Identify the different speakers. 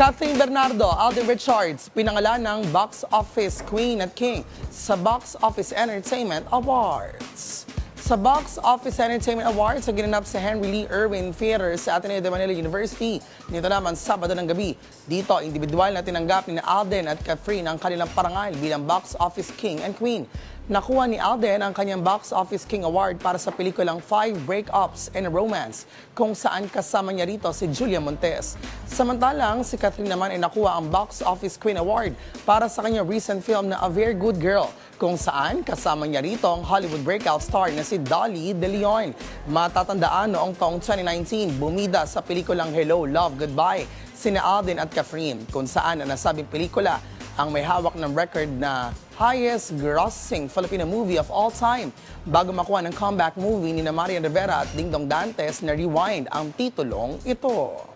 Speaker 1: Kathleen Bernardo, Alden Richards, pinangalan ng Box Office Queen at King sa Box Office Entertainment Awards. Sa Box Office Entertainment Awards na ginanap sa Henry Lee Irwin Theater sa Ateneo de Manila University, nito naman Sabado ng gabi. Dito, individual na tinanggap ni Alden at Catherine ang kanilang parangal bilang Box Office King and Queen. Nakuha ni Alden ang kanyang Box Office King Award para sa pelikulang Five Breakups and a Romance, kung saan kasama niya rito si Julia Montes. Samantalang, si Catherine naman ay nakuha ang Box Office Queen Award para sa kanyang recent film na A Very Good Girl, kung saan kasama niya rito ang Hollywood breakout star na si Dolly De Leon. Matatandaan noong taong 2019, bumida sa pelikulang Hello, Love, Goodbye, sina Alden at Catherine, kung saan ang nasabing pelikula ang may hawak ng record na highest grossing Filipino movie of all time bago makuha ng comeback movie ni na Maria Rivera at Ding Dong Dantes na Rewind ang titulong ito.